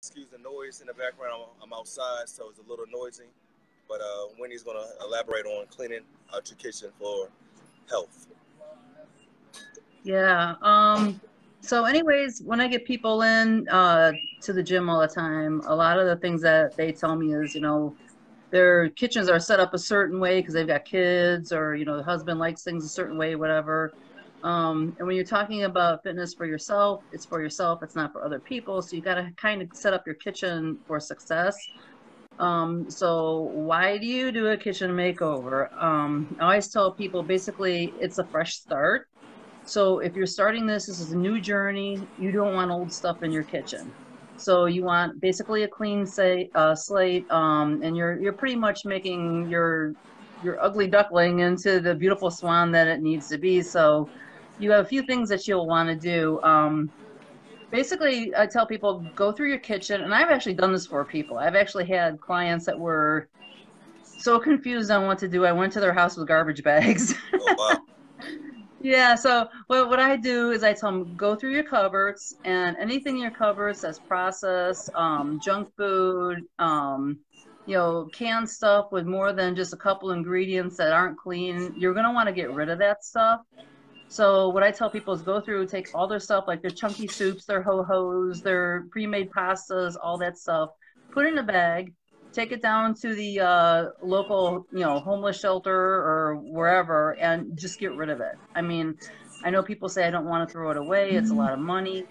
excuse the noise in the background. I'm outside, so it's a little noisy. But uh, Wendy's going to elaborate on cleaning out your kitchen for health. Yeah. Um, so, anyways, when I get people in uh, to the gym all the time, a lot of the things that they tell me is, you know, their kitchens are set up a certain way because they've got kids or, you know, the husband likes things a certain way, whatever. Um, and when you're talking about fitness for yourself, it's for yourself, it's not for other people. So you got to kind of set up your kitchen for success. Um, so why do you do a kitchen makeover? Um, I always tell people basically it's a fresh start. So if you're starting this, this is a new journey. You don't want old stuff in your kitchen. So you want basically a clean say, uh, slate, um, and you're you're pretty much making your your ugly duckling into the beautiful swan that it needs to be. So you have a few things that you'll want to do. Um, basically, I tell people go through your kitchen, and I've actually done this for people. I've actually had clients that were so confused on what to do. I went to their house with garbage bags. Oh, wow. yeah. So what what I do is I tell them go through your cupboards, and anything in your cupboards that's processed, um, junk food. Um, you know, canned stuff with more than just a couple ingredients that aren't clean, you're going to want to get rid of that stuff. So what I tell people is go through, take all their stuff, like their chunky soups, their ho-hos, their pre-made pastas, all that stuff, put in a bag, take it down to the uh, local, you know, homeless shelter or wherever, and just get rid of it. I mean, I know people say I don't want to throw it away. It's a lot of money.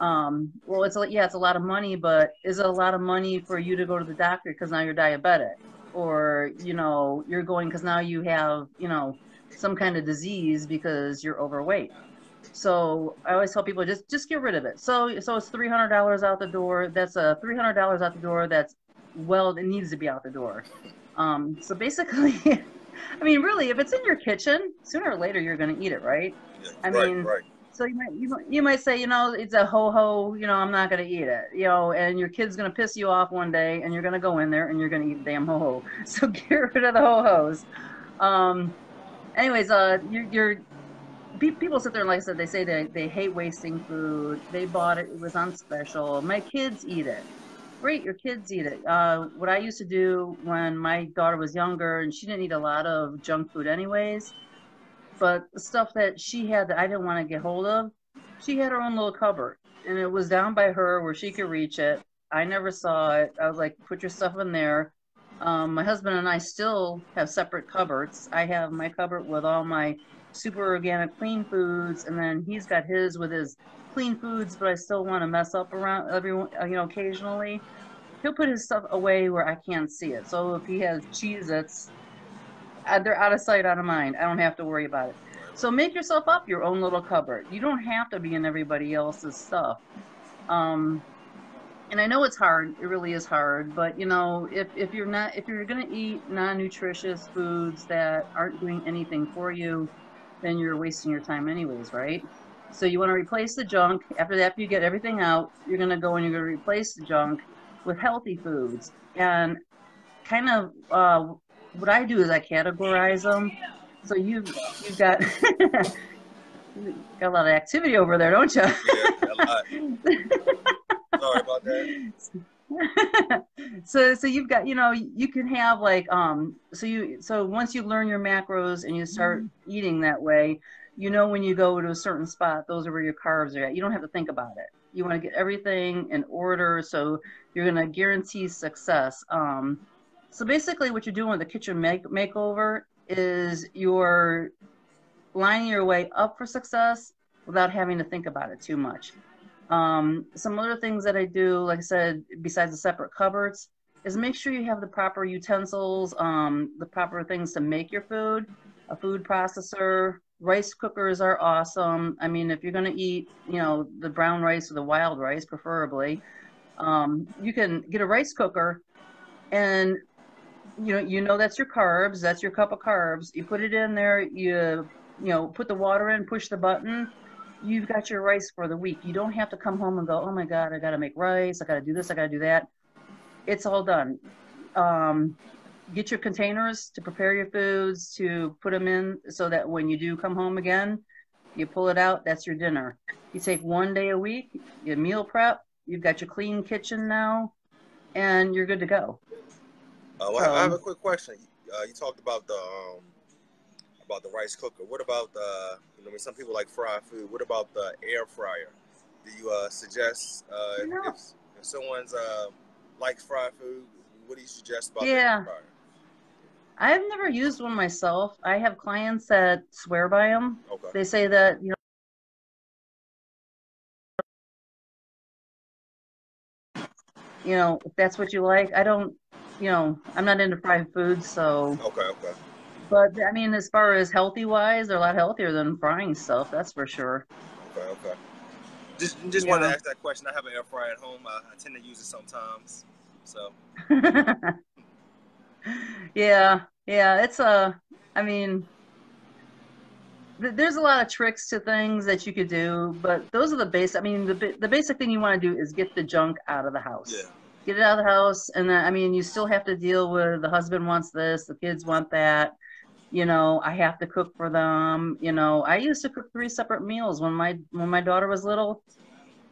Um, well, it's a, yeah, it's a lot of money, but is it a lot of money for you to go to the doctor because now you're diabetic, or you know, you're going because now you have, you know some kind of disease because you're overweight. So I always tell people just just get rid of it. So so it's three hundred dollars out the door. That's a three hundred dollars out the door. That's well, it needs to be out the door. Um, so basically, I mean, really, if it's in your kitchen, sooner or later you're going to eat it, right? Yeah, I right, mean, right. So you might, you you might say, you know, it's a ho ho, you know, I'm not to eat it, you know, and your kid's to piss you off one day, and you're to go in there and you're to eat damn ho ho. So get rid of the ho hos. Um, anyways, uh, you're, you're people sit there and like I said, they say they, they hate wasting food. They bought it, it was on special. My kids eat it. Great, your kids eat it. Uh, what I used to do when my daughter was younger and she didn't eat a lot of junk food anyways, but the stuff that she had that I didn't want to get hold of, she had her own little cupboard and it was down by her where she could reach it. I never saw it. I was like, put your stuff in there. Um, my husband and I still have separate cupboards. I have my cupboard with all my super organic clean foods, and then he's got his with his clean foods, but I still want to mess up around everyone, you know occasionally. He'll put his stuff away where I can't see it. So if he has Cheez-Its, uh, they're out of sight, out of mind. I don't have to worry about it. So make yourself up your own little cupboard. You don't have to be in everybody else's stuff. Um, and I know it's hard. It really is hard. But you know, if if you're not if you're gonna eat non-nutritious foods that aren't doing anything for you, then you're wasting your time anyways, right? So you want to replace the junk. After that, you get everything out. You're gonna go and you're gonna replace the junk with healthy foods. And kind of uh, what I do is I categorize them. So you've you've got got a lot of activity over there, don't you? Yeah, Sorry about that. so so you've got you know you can have like um so you so once you learn your macros and you start mm-hmm. eating that way you know when you go to a certain spot those are where your carbs are at you don't have to think about it you want to get everything in order so you're going to guarantee success um so basically what you're doing with the kitchen make- makeover is you're lining your way up for success without having to think about it too much um, some other things that I do, like I said, besides the separate cupboards, is make sure you have the proper utensils, um, the proper things to make your food, a food processor. Rice cookers are awesome. I mean, if you're going to eat, you know, the brown rice or the wild rice, preferably, um, you can get a rice cooker and you know you know that's your carbs that's your cup of carbs you put it in there you you know put the water in push the button you've got your rice for the week. You don't have to come home and go, oh my God, I got to make rice. I got to do this. I got to do that. It's all done. Um, get your containers to prepare your foods, to put them in so that when you do come home again, you pull it out. That's your dinner. You take one day a week, you meal prep, you've got your clean kitchen now, and you're good to go. Uh, well, I have a quick question. Uh, you talked about the um, about the rice cooker. What about the? You know, I mean, some people like fried food. What about the air fryer? Do you uh, suggest uh, if, if someone's uh, likes fried food, what do you suggest about the Yeah. air fryer? I've never used one myself. I have clients that swear by them. Okay. They say that you know. You know, if that's what you like, I don't, you know, I'm not into fried foods, so Okay. Okay. But I mean, as far as healthy wise, they're a lot healthier than frying stuff. That's for sure. Okay. Okay. Just just wanted to ask that question. I have an air fryer at home. I, I tend to use it sometimes. So yeah, yeah. It's a. I mean, th- there's a lot of tricks to things that you could do, but those are the basic. I mean, the the basic thing you want to do is get the junk out of the house. yeah. Get it out of the house, and then I mean, you still have to deal with the husband wants this, the kids want that. You know, I have to cook for them. You know, I used to cook three separate meals when my when my daughter was little.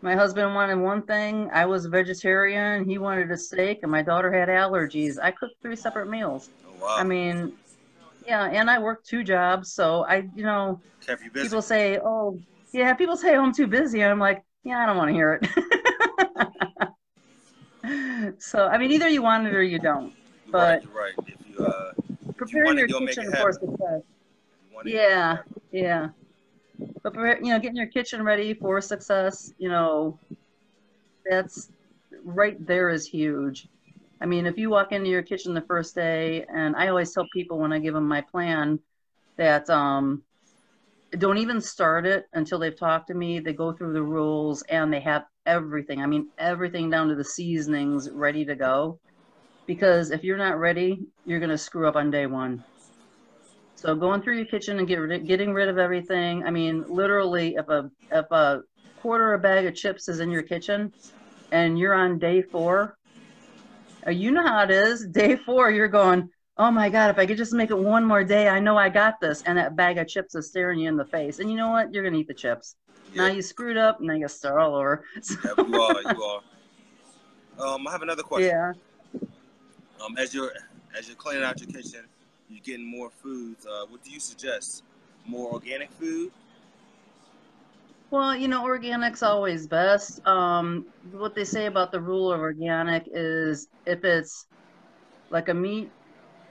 My husband wanted one thing. I was a vegetarian. He wanted a steak, and my daughter had allergies. I cooked three separate meals. Oh wow. I mean, yeah, and I worked two jobs, so I, you know, you busy. people say, "Oh, yeah," people say, "Oh, I'm too busy." I'm like, "Yeah, I don't want to hear it." so, I mean, either you want it or you don't. You're but- right. You're right. If you uh, Preparing want it, your make kitchen it for success. you it, Yeah, yeah. But you know, getting your kitchen ready for success, you know, that's right there is huge. I mean, if you walk into your kitchen the first day, and I always tell people when I give them my plan that um, don't even start it until they've talked to me. They go through the rules and they have everything. I mean, everything down to the seasonings ready to go. Because if you're not ready, you're going to screw up on day one. So going through your kitchen and get getting rid of everything. I mean, literally, if a if a quarter a bag of chips is in your kitchen, and you're on day four, uh, you know how it is. Day four, you're going, oh my god, if I could just make it one more day, I know I got this. And that bag of chips is staring you in the face, and you know what? You're gonna eat the chips. Yeah. Now you screwed up. Now you gotta start all over. So, Yeah, you are. You are. Um, I have another question. yeah. Um, as you're as you're cleaning out your kitchen, you're getting more foods. Uh, what do you suggest? More organic food? Well, you know, organic's always best. Um, what they say about the rule of organic is if it's like a meat,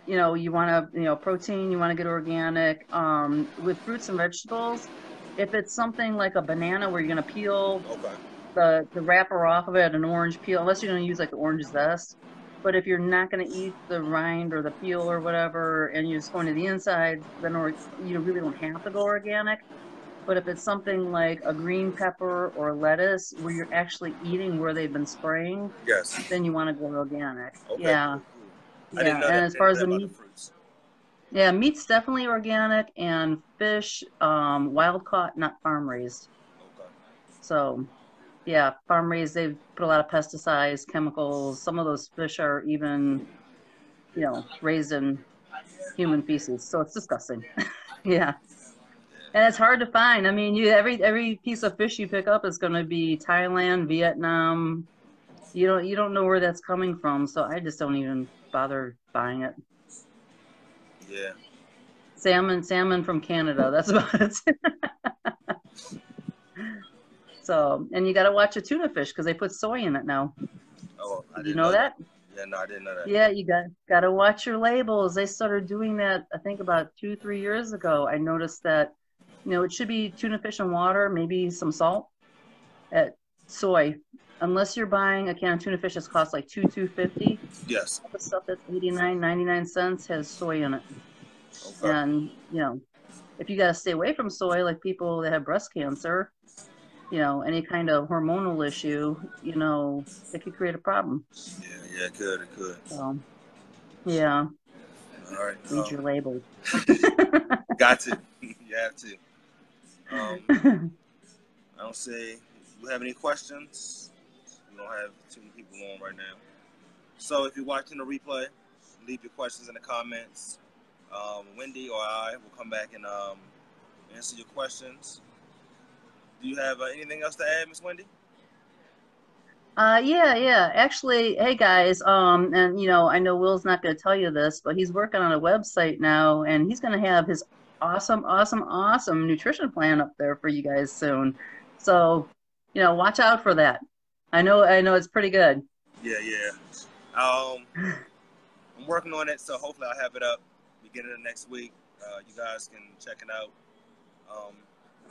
you know, you want to, you know, protein, you want to get organic. Um, with fruits and vegetables, if it's something like a banana where you're going to peel Okay. the, the wrapper off of it, an orange peel, unless you're going to use like the orange zest. But if you're not going to eat the rind or the peel or whatever, and you're just going to the inside, then or, you really don't have to go organic. But if it's something like a green pepper or lettuce where you're actually eating where they've been spraying, Yes. then you want to go organic. Okay. Yeah. Yeah. And as far as the meat, fruits. yeah, meat's definitely organic and fish, um, wild caught, not farm raised. Okay. So, yeah, farm raised, they've put a lot of pesticides, chemicals. Some of those fish are even, you know, raised in human feces. So it's disgusting. yeah. And it's hard to find. I mean, you every every piece of fish you pick up is going to be Thailand, Vietnam. You don't you don't know where that's coming from, so I just don't even bother buying it. Yeah. Salmon, salmon from Canada. That's about it. so, and you got to watch a tuna fish because they put soy in it now. Oh, I Did didn't you know that? Yeah, no, I didn't know that. Yeah, you got got to watch your labels. They started doing that, I think, about two, three years ago. I noticed that, you know, it should be tuna fish and water, maybe some salt. At soy, unless you're buying a can of tuna fish that's cost like two, two fifty. Yes. The stuff that's 89, 99 cents has soy in it. Okay. And, you know, if you got to stay away from soy, like people that have breast cancer, you know, any kind of hormonal issue, you know, it could create a problem. Yeah, yeah, it could, it could. So, yeah, All right. read um, your label. got to. you have to. Um, I don't say. Do you have any questions? Don't have too many people on right now. So if you're watching the replay, leave your questions in the comments. Um, Wendy or I will come back and um, answer your questions. Do you have uh, anything else to add, Miss Wendy? Uh, yeah, yeah. Actually, hey guys, um, and you know, I know Will's not going to tell you this, but he's working on a website now, and he's going to have his awesome, awesome, awesome nutrition plan up there for you guys soon. So, you know, watch out for that. I know, I know, it's pretty good. Yeah, yeah. Um, I'm working on it, so hopefully I'll have it up beginning of next week. Uh, you guys can check it out. Um,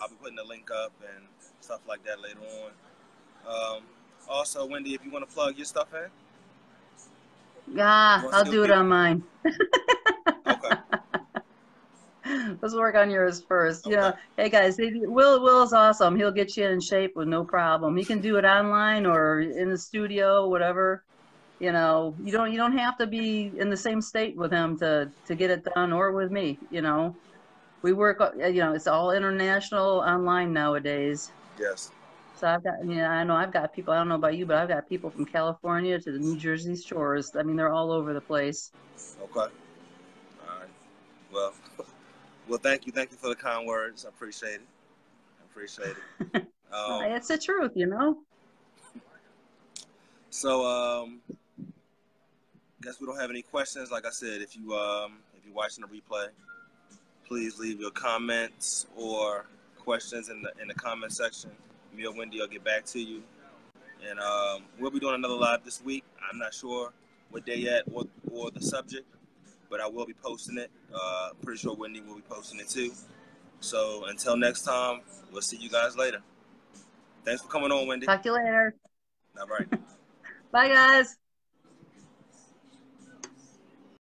I'll be putting the link up and stuff like that later on. Um, also, Wendy, if you want to plug your stuff in. Yeah, I'll do it on mine. Let's work on yours first. Okay. Yeah. Hey guys, Will Will's awesome. He'll get you in shape with no problem. He can do it online or in the studio, whatever. You know, you don't you don't have to be in the same state with him to to get it done, or with me. You know, we work. Uh, you know, it's all international online nowadays. Yes. So I've got, you know, I know I've got people, I don't know about you, but I've got people from California to the New Jersey shores. I mean, they're all over the place. Okay. Well, thank you. Thank you for the kind words. I appreciate it. I appreciate it. Um, it's the truth, you know? So, um, guess we don't have any questions. Like I said, if you, um, if you're watching the replay, please leave your comments or questions in the, in the comment section me or Wendy will get back to you. And um, we'll be doing another live this week. I'm not sure what day yet or, or the subject, but I will be posting it. Uh, pretty sure Wendy will be posting it too. So until next time, we'll see you guys later. Thanks for coming on, Wendy. Talk to you later. All right. Bye, guys.